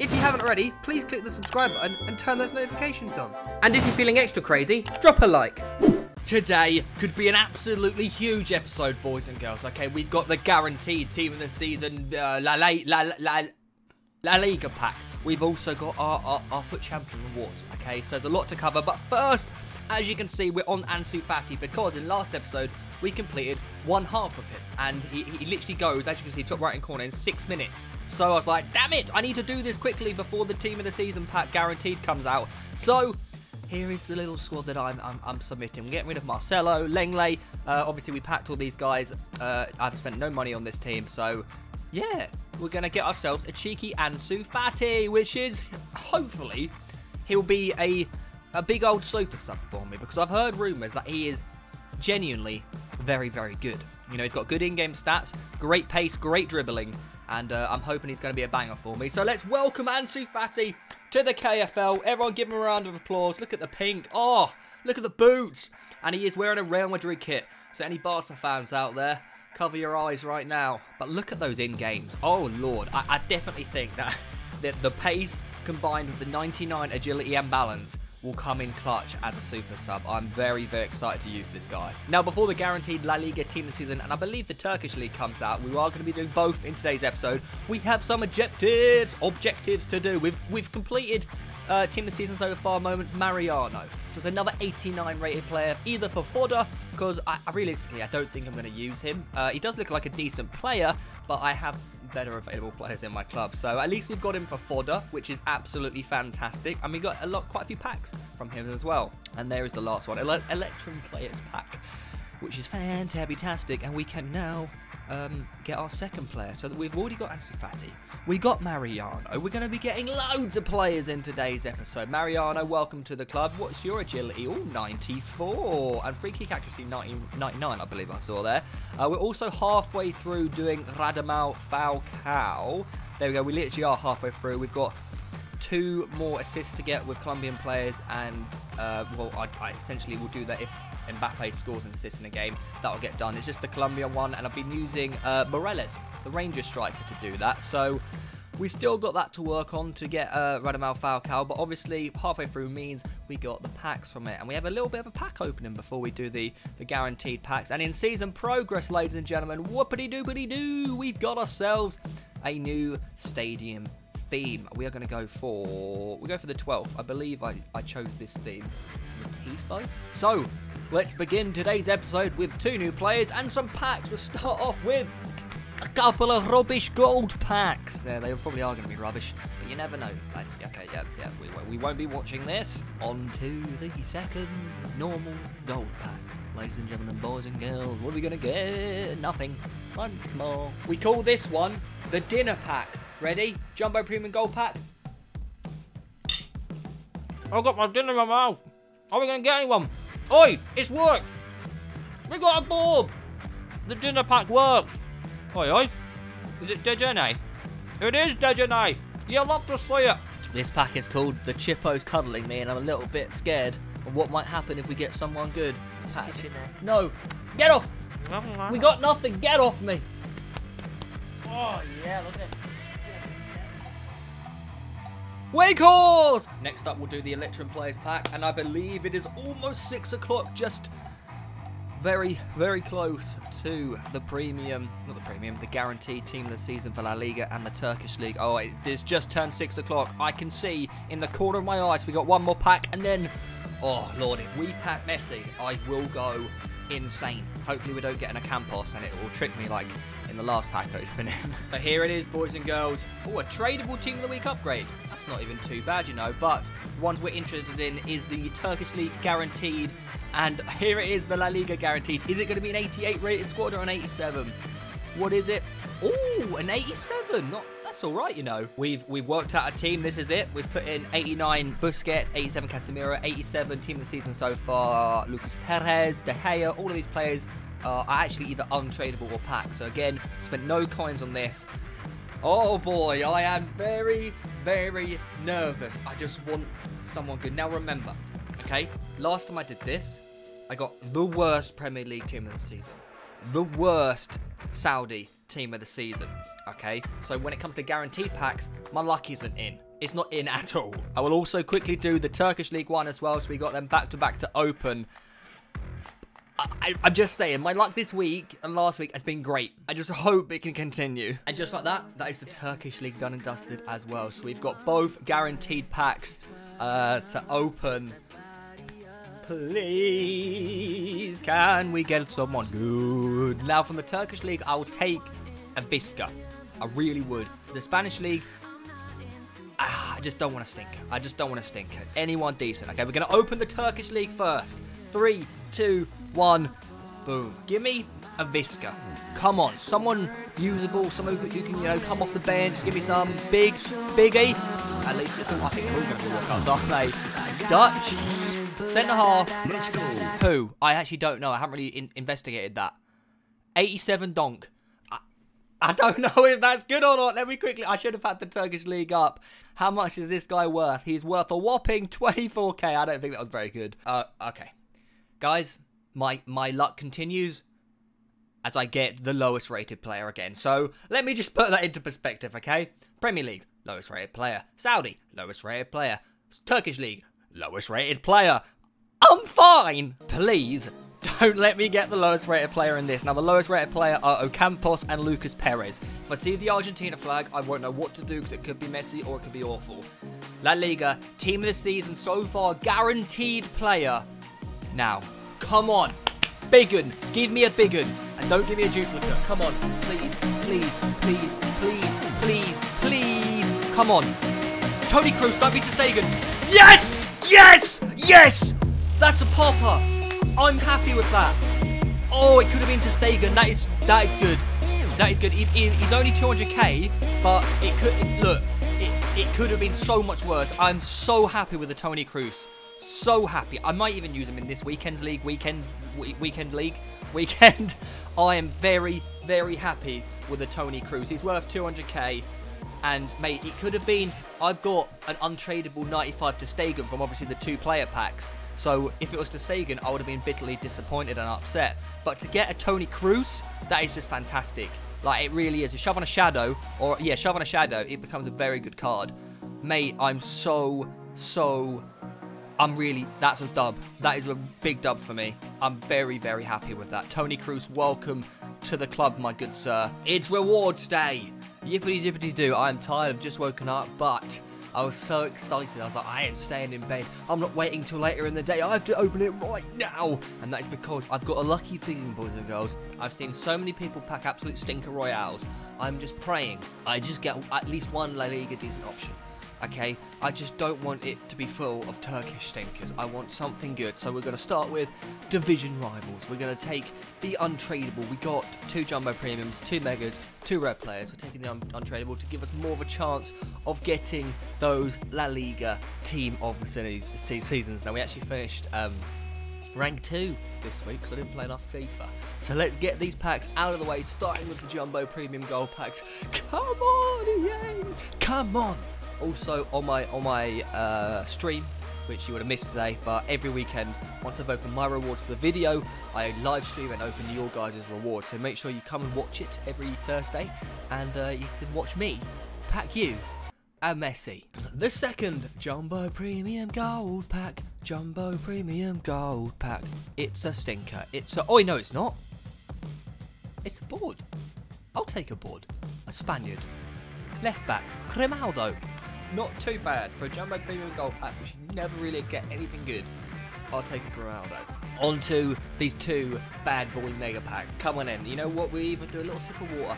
If you haven't already, please click the subscribe button and turn those notifications on. And if you're feeling extra crazy, drop a like. Today could be an absolutely huge episode, boys and girls. Okay, we've got the guaranteed team of the season, uh, La, La, La, La, La Liga pack. We've also got our, our, our FUT champion rewards. Okay, so there's a lot to cover. But first, as you can see, we're on Ansu Fati because in last episode, we completed one half of it. And he, he literally goes, as you can see, top right hand corner in six minutes. So I was like, damn it, I need to do this quickly before the team of the season pack guaranteed comes out. So here is the little squad that I'm, I'm, I'm submitting. We're getting rid of Marcelo, Lenglet. Uh, obviously, we packed all these guys. Uh, I've spent no money on this team, so yeah, we're going to get ourselves a cheeky Ansu Fati, which is, hopefully, he'll be a, a big old super sub for me, because I've heard rumours that he is genuinely very, very good. You know, he's got good in-game stats, great pace, great dribbling, and uh, I'm hoping he's going to be a banger for me. So let's welcome Ansu Fati to the KFL. Everyone give him a round of applause. Look at the pink. Oh, look at the boots. And he is wearing a Real Madrid kit. So any Barca fans out there, cover your eyes right now. But look at those in-games. Oh, Lord. I, I definitely think that, that the pace combined with the 99 agility and balance will come in clutch as a super sub. I'm very, very excited to use this guy. Now, before the guaranteed La Liga team of the season, and I believe the Turkish league comes out, we are going to be doing both in today's episode. We have some objectives, objectives to do. We've, we've completed uh, team of the season so far moments, Mariano. So it's another 89 rated player, either for fodder, because I, realistically, I don't think I'm going to use him. Uh, he does look like a decent player, but I have better available players in my club. So at least we've got him for fodder, which is absolutely fantastic. And we got a lot, quite a few packs from him as well. And there is the last one, Ele Electrum Players pack, which is fantastic. And we can now um, get our second player. So that we've already got Ansu Fati. We got Mariano. We're going to be getting loads of players in today's episode. Mariano, welcome to the club. What's your agility? Oh, 94. And free kick accuracy 90, 99, I believe I saw there. Uh, we're also halfway through doing Radamel Falcao. There we go. We literally are halfway through. We've got two more assists to get with Colombian players. And, uh, well, I, I essentially will do that if Mbappe scores and assists in a game, that'll get done. It's just the Colombian one, and I've been using uh, the Rangers striker, to do that. So we still got that to work on to get uh, Radamel Falcao, but obviously halfway through means we got the packs from it. And we have a little bit of a pack opening before we do the, the guaranteed packs. And in season progress, ladies and gentlemen, whoopity-doopity-doo, we've got ourselves a new stadium theme. We are going to go for, we go for the 12th. I believe I, I chose this theme, Tifo. So, let's begin today's episode with two new players and some packs. We'll start off with a couple of rubbish gold packs. Yeah, they probably are going to be rubbish, but you never know. Okay, yeah, yeah, we, we won't be watching this. On to the second normal gold pack. Ladies and gentlemen, boys and girls, what are we going to get? Nothing. Once more. We call this one the dinner pack. Ready? Jumbo Premium Gold Pack. I've got my dinner in my mouth. Are we going to get anyone? Oi, it's worked. We got a board. The dinner pack works. Oi, oi. Is it Djené? It is Djené. You'll love to see it. This pack is called The Chippo's Cuddling Me, and I'm a little bit scared of what might happen if we get someone good. No. Get off. We got nothing. Get off me. Oh, yeah, look at Wake horse! Next up, we'll do the Electrum Players Pack, and I believe it is almost 6 o'clock, just very, very close to the premium, not the premium, the guaranteed team of the season for La Liga and the Turkish League. Oh, it is just turned 6 o'clock. I can see in the corner of my eyes we got one more pack, and then, oh, Lord, if we pack Messi, I will go insane. Hopefully we don't get an Ocampos and it will trick me like the last pack opening. but here it is, boys and girls. Oh, a tradable Team of the Week upgrade. That's not even too bad, you know. But the ones we're interested in is the Turkish League guaranteed. And here it is, the La Liga guaranteed. Is it going to be an 88 rated squad or an 87? What is it? Oh, an 87. Not that's all right, you know. We've we've worked out a team. This is it. We've put in 89 Busquets, 87 Casemiro, 87 team of the season so far. Lucas Perez, De Gea, all of these players are actually either untradeable or packed. So again, spent no coins on this. Oh boy, I am very, very nervous. I just want someone good. Now remember, okay, last time I did this, I got the worst Premier League team of the season. The worst Saudi team of the season, okay? So when it comes to guaranteed packs, my luck isn't in. it's not in at all. I will also quickly do the Turkish League one as well, so we got them back to back to open. I, am just saying, my luck this week and last week has been great. I just hope it can continue. And just like that, that is the Turkish League done and dusted as well. So we've got both guaranteed packs uh, to open. Please, can we get someone good? Now, from the Turkish League, I will take a Visca. I really would. The Spanish League, ah, I just don't want to stink. I just don't want to stink. Anyone decent. Okay, we're going to open the Turkish League first. Three, two, one. Boom. Give me a Visca. Come on, someone usable, someone who can, you know, come off the bench, give me some big, biggie. At least I think they're going to be workouts, aren't they? Dutch, centre half. Let's go. Who? I actually don't know. I haven't really in investigated that. 87 donk. I, I don't know if that's good or not. Let me quickly. I should have had the Turkish league up. How much is this guy worth? He's worth a whopping 24k. I don't think that was very good. Uh, okay guys, my my luck continues as I get the lowest rated player again. So let me just put that into perspective, okay? Premier League, lowest rated player. Saudi, lowest rated player. Turkish League, lowest rated player. I'm fine. Please don't let me get the lowest rated player in this. Now, the lowest rated player are Ocampos and Lucas Perez. If I see the Argentina flag, I won't know what to do because it could be messy or it could be awful. La Liga, team of the season so far, guaranteed player now. Come on. Big un. Give me a big un. And don't give me a duplicate. Come on. Please, please, please, please, please, please. Come on. Toni Kroos, don't be Stegen. Yes! Yes! Yes! That's a popper. I'm happy with that. Oh, it could have been ter Stegen. That is that is good. That is good. He, he, he's only 200k, but it could look. It, it could have been so much worse. I'm so happy with the Toni Kroos so happy. I might even use him in this weekend's league, weekend weekend league, weekend. I am very, very happy with the Toni Kroos. He's worth 200k. And, mate, it could have been... I've got an untradeable 95 ter Stegen from, obviously, the two player packs. So, if it was ter Stegen, I would have been bitterly disappointed and upset. But to get a Toni Kroos, that is just fantastic. Like, it really is. A shove on a shadow, or, yeah, shove on a shadow, it becomes a very good card. Mate, I'm so, so I'm really, that's a dub. That is a big dub for me. I'm very, very happy with that. Toni Kroos, welcome to the club, my good sir. It's rewards day. Yippity zippity do. I am tired. I've just woken up, but I was so excited. I was like, I ain't staying in bed. I'm not waiting till later in the day. I have to open it right now. And that is because I've got a lucky thing, boys and girls. I've seen so many people pack absolute stinker royales. I'm just praying I just get at least one La Liga decent option okay? I just don't want it to be full of Turkish stinkers. I want something good. So we're going to start with division rivals. We're going to take the untradeable. We got two jumbo premiums, two megas, two red players. We're taking the un untradeable to give us more of a chance of getting those La Liga team of the seasons. Now we actually finished um, rank 2 this week because I didn't play enough FIFA. So let's get these packs out of the way, starting with the Jumbo Premium Gold packs. Come on, EA! Come on! Also on my on my uh, stream, which you would have missed today, but every weekend, once I've opened my rewards for the video, I live stream and open your guys' rewards. So make sure you come and watch it every Thursday, and uh, you can watch me pack you a Messi. The second Jumbo Premium Gold Pack. Jumbo Premium Gold Pack. It's a stinker. It's a. Oh, no, it's not. It's a board. I'll take a board. A Spaniard. Left back. Grimaldo. Not too bad. For a Jumbo Premium Gold Pack, which you never really get anything good. I'll take a Ronaldo. On to these two bad boy mega pack. Come on in. You know what? We even do a little sip of water.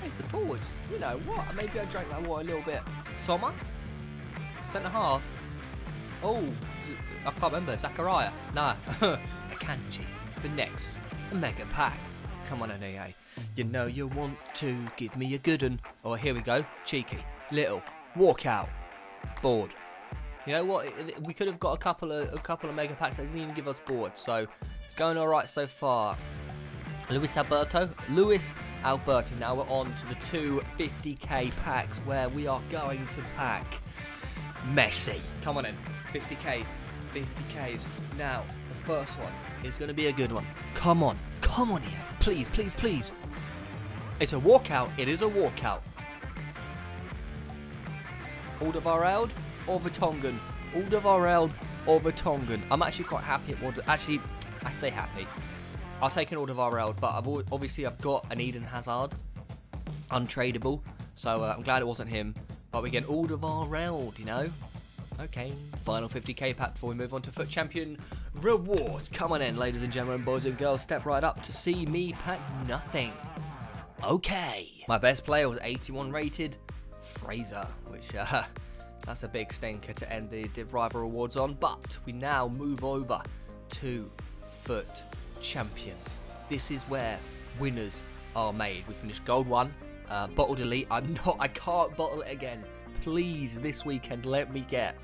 Hey, support. You know what? Maybe I drank that water a little bit. Sommer? Centre half. Oh, I can't remember. Zakaria. Nah. Akanji. The next. Mega pack. Come on, NEA. You know you want to give me a good one. Oh, here we go. Cheeky. Little. Walk out. Board. You know what? We could have got a couple of a couple of mega packs. that didn't even give us board, so it's going all right so far. Luis Alberto. Luis Alberto. Now we're on to the two 50k packs where we are going to pack Messi. Come on in. 50ks. 50ks. Now, the first one is going to be a good one. Come on. Come on here. Please, please, please. It's a walkout. It is a walkout. Alderweireld or Vertonghen? Alderweireld or Vertonghen? I'm actually quite happy at Alder... Actually, I say happy. I'll take an Alderweireld, but I've obviously I've got an Eden Hazard. Untradeable. So uh, I'm glad it wasn't him. But we get Alderweireld, you know? Okay. Final 50k pack before we move on to FUT Champion rewards. Come on in, ladies and gentlemen, boys and girls. Step right up to see me pack nothing. Okay. My best player was 81 rated, Fraser, which uh, that's a big stinker to end the Div Rival Awards on. But we now move over to FUT Champions. This is where winners are made. We finished Gold 1, uh, Bottled Elite. I'm not, I can't bottle it again. Please, this weekend, let me get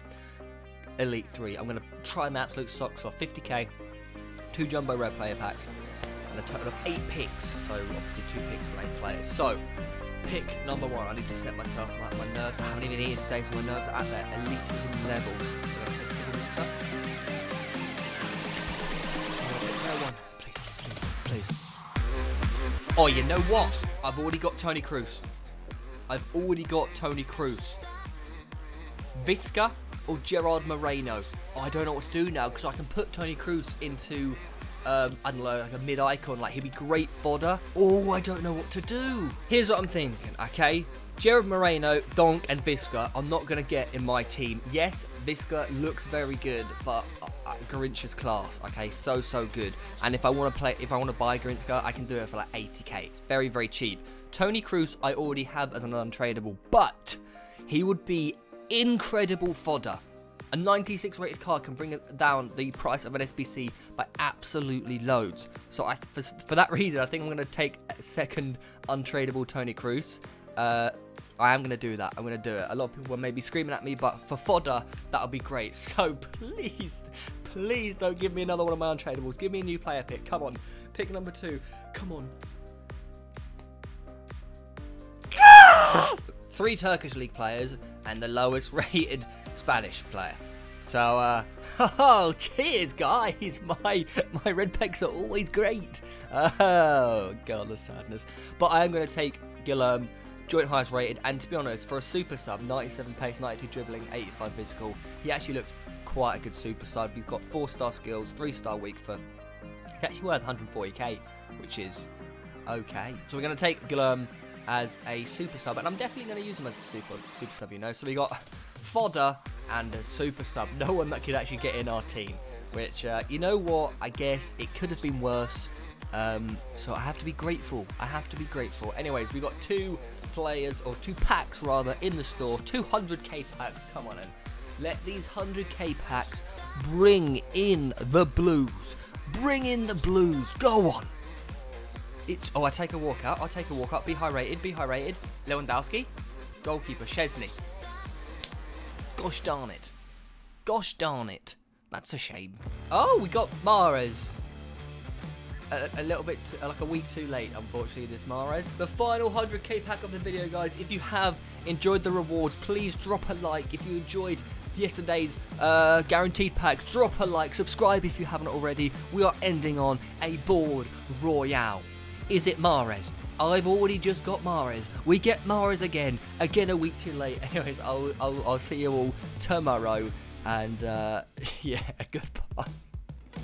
Elite 3. I'm going to try my absolute socks off. 50k, two Jumbo Red player packs, and a total of eight picks. So obviously two picks for eight players. So pick number one. I need to set myself my, my nerves. I haven't even eaten today, so my nerves are at their elitism levels. Please, please, please. Oh, you know what? I've already got Toni Kroos. I've already got Toni Kroos. Visca or Gerard Moreno? Oh, I don't know what to do now because I can put Toni Kroos into um, I don't know, like a mid icon. Like he'd be great fodder. Oh, I don't know what to do. Here's what I'm thinking. Okay, Gerard Moreno, Donk, and Visca. I'm not gonna get in my team. Yes, Visca looks very good, but uh, uh class. Okay, so so good. And if I want to play, if I want to buy Garrincha, I can do it for like 80k. Very very cheap. Toni Kroos I already have as an untradeable, but he would be incredible fodder a 96 rated card can bring down the price of an SBC by absolutely loads. So I, for, for that reason, I think I'm going to take a second untradeable Toni Kroos. Uh, I am going to do that. I'm going to do it. A lot of people may be screaming at me, but for fodder, that'll be great. So please, please don't give me another one of my untradeables. Give me a new player pick. Come on. Pick number two. Come on. Three Turkish league players and the lowest rated Spanish player. So, uh, oh, cheers, guys. My my red picks are always great. Oh, God, the sadness. But I am going to take Guillaume, joint highest rated, and to be honest, for a super sub, 97 pace, 92 dribbling, 85 physical, he actually looked quite a good super sub. He's got four star skills, three star weak foot. He's actually worth 140k, which is okay. So we're going to take Guillaume as a super sub, and I'm definitely going to use him as a super super sub, you know. So we got fodder and a super sub. No one that could actually get in our team. Which, uh, you know what? I guess it could have been worse. Um, so I have to be grateful. I have to be grateful. Anyways, we got two players, or two packs rather, in the store. 200k packs. Come on in. Let these 100k packs bring in the blues. Bring in the blues. Go on. It's oh, I take a walkout. I'll take a walkout. Be high rated. Be high rated. Lewandowski, goalkeeper Szczesny. Gosh darn it. Gosh darn it. That's a shame. Oh, we got Mahrez. A, a, little bit, too, like a week too late, unfortunately, this Mahrez. The final 100k pack of the video, guys. If you have enjoyed the rewards, please drop a like. If you enjoyed yesterday's uh, guaranteed pack, drop a like. Subscribe if you haven't already. We are ending on a board royale. Is it Mahrez? I've already just got Mahrez. We get Mahrez again. Again a week too late. Anyways, I'll, I'll, I'll see you all tomorrow. And uh, yeah, goodbye.